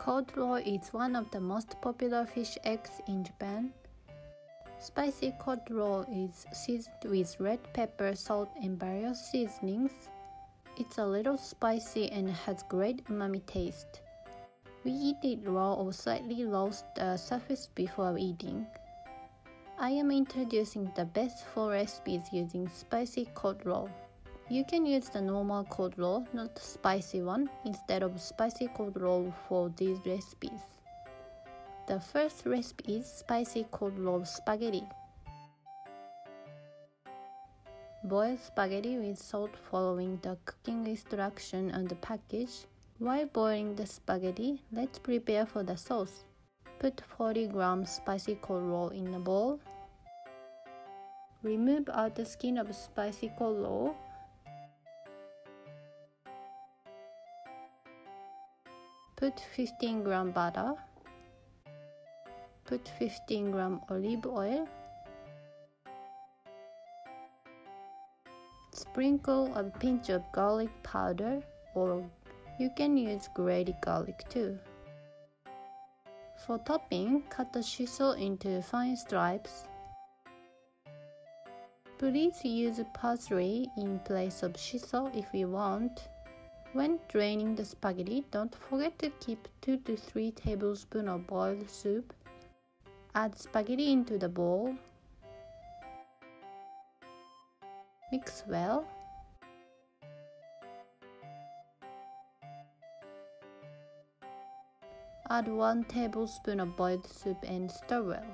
Cod roe is one of the most popular fish eggs in Japan. Spicy cod roe is seasoned with red pepper, salt, and various seasonings. It's a little spicy and has great umami taste. We eat it raw or slightly roast the surface before eating. I am introducing the best four recipes using spicy cod roe. You can use the normal cod roe, not the spicy one, instead of spicy cod roe for these recipes. The first recipe is spicy cod roe spaghetti. Boil spaghetti with salt following the cooking instruction on the package. While boiling the spaghetti, let's prepare for the sauce. Put 40 grams spicy cod roe in a bowl. Remove out the skin of spicy cod roe Put 15 gram butter. Put 15 gram olive oil. Sprinkle a pinch of garlic powder or you can use grated garlic too. For topping, cut the shiso into fine stripes. Please use parsley in place of shiso if you want. When draining the spaghetti, don't forget to keep 2 to 3 tablespoons of boiled soup. Add spaghetti into the bowl. Mix well. Add 1 tablespoon of boiled soup and stir well.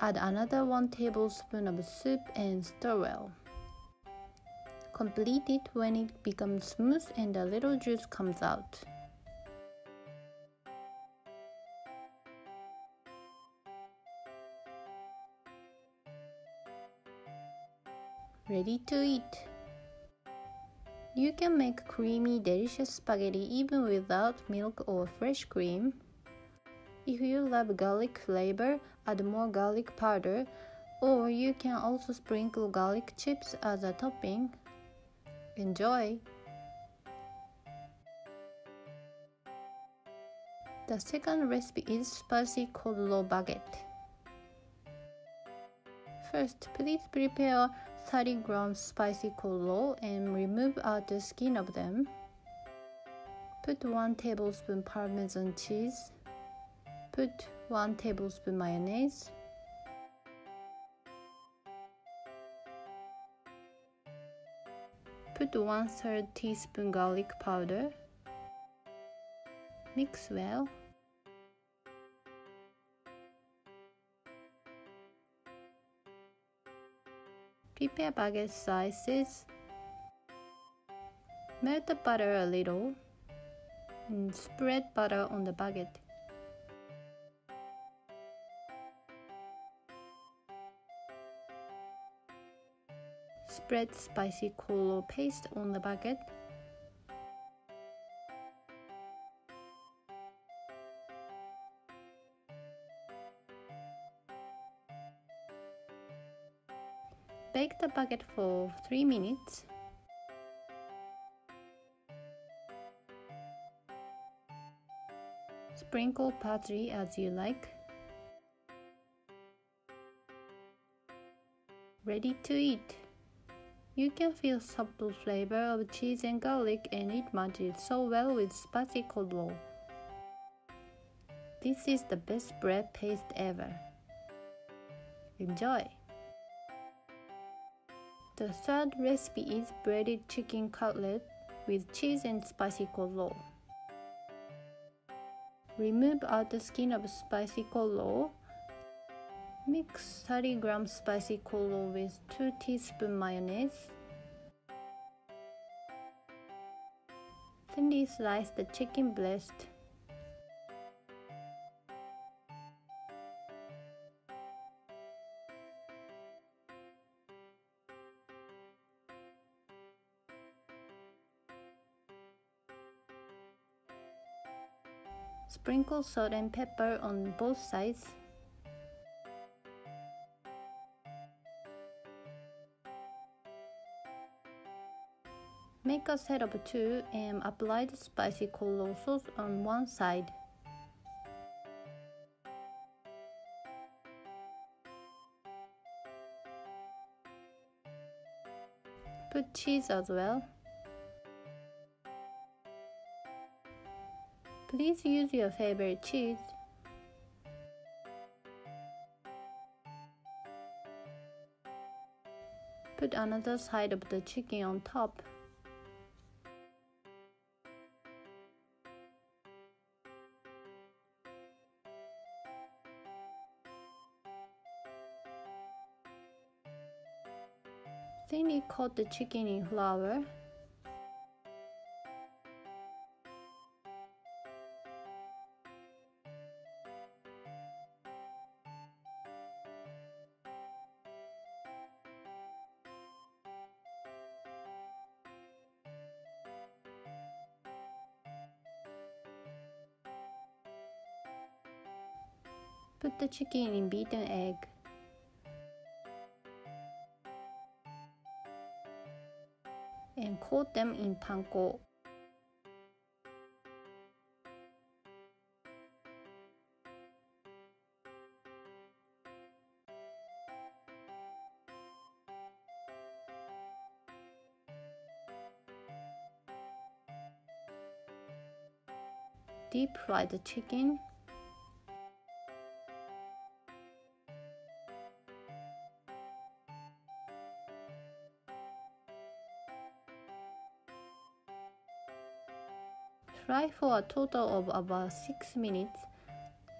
Add another 1 tablespoon of soup and stir well. Complete it when it becomes smooth and a little juice comes out. Ready to eat. You can make creamy, delicious spaghetti even without milk or fresh cream. If you love garlic flavor, add more garlic powder, or you can also sprinkle garlic chips as a topping. Enjoy! The second recipe is spicy cod roe baguette. First, please prepare 30 grams spicy cod roe and remove out the skin of them. Put 1 tablespoon parmesan cheese. Put 1 tablespoon mayonnaise. Put 1 third teaspoon garlic powder. Mix well. Prepare baguette slices. Melt the butter a little and spread butter on the baguette. Spread spicy cod roe paste on the baguette. Bake the baguette for 3 minutes. Sprinkle parsley as you like. Ready to eat. You can feel subtle flavor of cheese and garlic and it matches so well with spicy roe. This is the best bread paste ever. Enjoy! The third recipe is breaded chicken cutlet with cheese and spicy cod. Remove out the skin of spicy roe Mix 30 grams spicy roe with 2 teaspoon mayonnaise. Thinly slice the chicken breast. Sprinkle salt and pepper on both sides. Make a set of two um, and apply the spicy cod roe sauce on one side. Put cheese as well. Please use your favorite cheese. Put another side of the chicken on top. Thinly coat the chicken in flour. Put the chicken in beaten egg. Coat them in panko. Deep fry the chicken Fry for a total of about 6 minutes,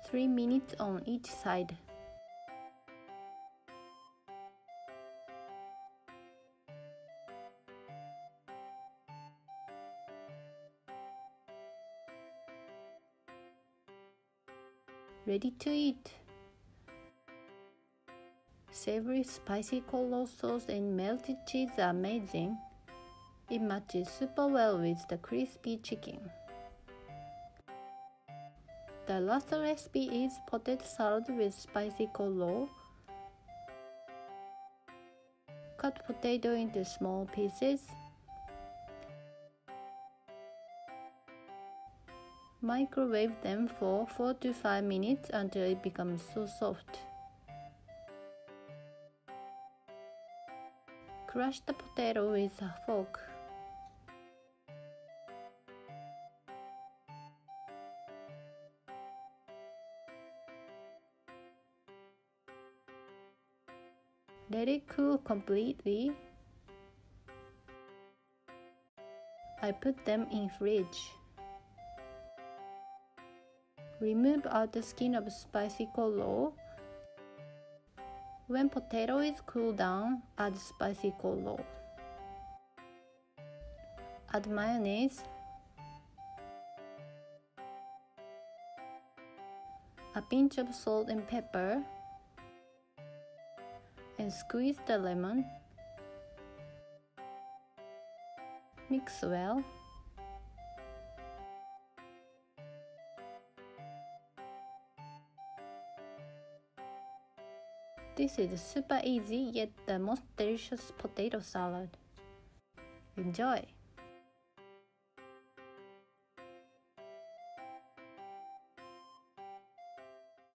3 minutes on each side. Ready to eat! Savory spicy cod roe sauce and melted cheese are amazing. It matches super well with the crispy chicken. The last recipe is potato salad with spicy cod roe. Cut potato into small pieces. Microwave them for 4 to 5 minutes until it becomes so soft. Crush the potato with a fork. Let it cool completely. I put them in fridge. Remove out the skin of spicy cod roe. When potato is cooled down, add spicy cod roe. Add mayonnaise. A pinch of salt and pepper and squeeze the lemon. Mix well. This is super easy yet the most delicious potato salad. Enjoy!